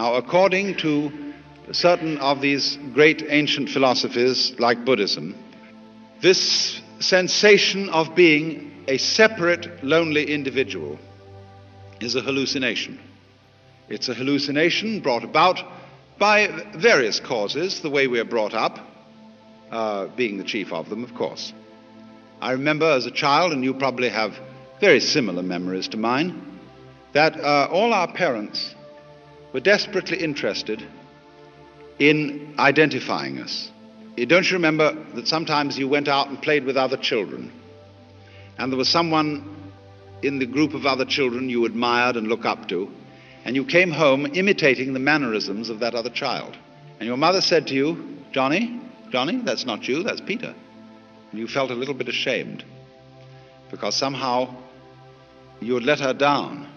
Now, according to certain of these great ancient philosophies, like Buddhism, this sensation of being a separate, lonely individual is a hallucination. It's a hallucination brought about by various causes, the way we are brought up, uh, being the chief of them, of course. I remember as a child, and you probably have very similar memories to mine, that uh, all our parents were desperately interested in identifying us. Don't you remember that sometimes you went out and played with other children, and there was someone in the group of other children you admired and looked up to, and you came home imitating the mannerisms of that other child. And your mother said to you, Johnny, Johnny, that's not you, that's Peter. And you felt a little bit ashamed because somehow you had let her down